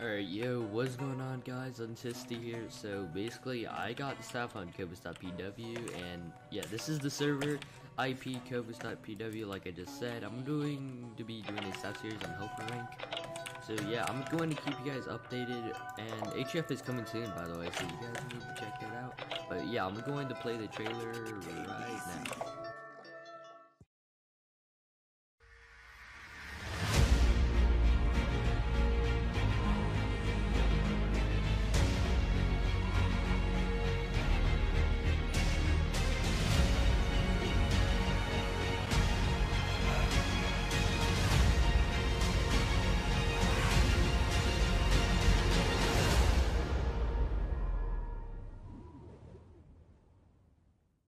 Alright, yo, what's going on guys? Untisty here. So basically, I got the staff on Kobus.pw, and yeah, this is the server, IP Kobus.pw, like I just said. I'm going to be doing a staff series on Helper Rank. So yeah, I'm going to keep you guys updated, and HF is coming soon, by the way, so you guys need to check that out. But yeah, I'm going to play the trailer right now.